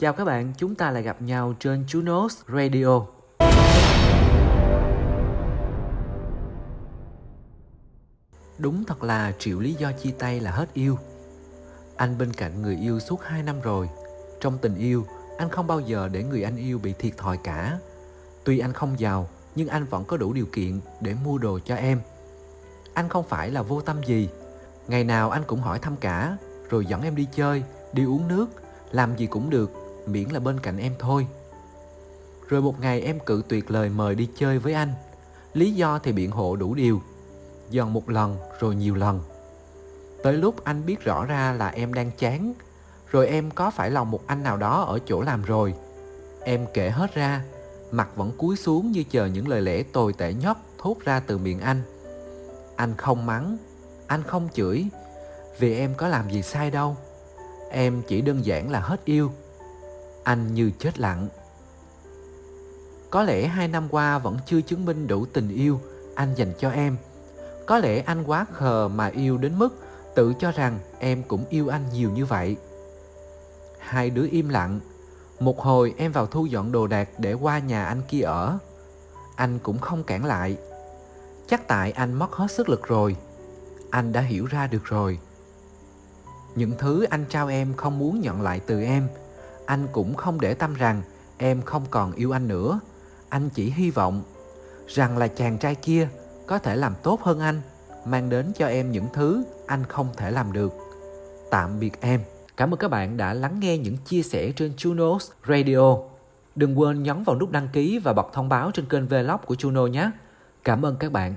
Chào các bạn, chúng ta lại gặp nhau trên Junos Radio. Đúng thật là triệu lý do chia tay là hết yêu. Anh bên cạnh người yêu suốt 2 năm rồi. Trong tình yêu, anh không bao giờ để người anh yêu bị thiệt thòi cả. Tuy anh không giàu, nhưng anh vẫn có đủ điều kiện để mua đồ cho em. Anh không phải là vô tâm gì. Ngày nào anh cũng hỏi thăm cả, rồi dẫn em đi chơi, đi uống nước, làm gì cũng được, miễn là bên cạnh em thôi. Rồi một ngày em cự tuyệt lời mời đi chơi với anh. Lý do thì biện hộ đủ điều. Dần một lần rồi nhiều lần. Tới lúc anh biết rõ ra là em đang chán, rồi em có phải lòng một anh nào đó ở chỗ làm rồi. Em kể hết ra, mặt vẫn cúi xuống như chờ những lời lẽ tồi tệ nhất thốt ra từ miệng anh. Anh không mắng, anh không chửi, vì em có làm gì sai đâu. Em chỉ đơn giản là hết yêu. Anh như chết lặng. Có lẽ hai năm qua vẫn chưa chứng minh đủ tình yêu anh dành cho em. Có lẽ anh quá khờ mà yêu đến mức tự cho rằng em cũng yêu anh nhiều như vậy. Hai đứa im lặng. Một hồi em vào thu dọn đồ đạc để qua nhà anh kia ở. Anh cũng không cản lại. Chắc tại anh mất hết sức lực rồi. Anh đã hiểu ra được rồi. Những thứ anh trao em không muốn nhận lại từ em, anh cũng không để tâm rằng em không còn yêu anh nữa. Anh chỉ hy vọng rằng là chàng trai kia có thể làm tốt hơn anh, mang đến cho em những thứ anh không thể làm được. Tạm biệt em. Cảm ơn các bạn đã lắng nghe những chia sẻ trên Junos Radio. Đừng quên nhấn vào nút đăng ký và bật thông báo trên kênh Vlog của Juno nhé. Cảm ơn các bạn.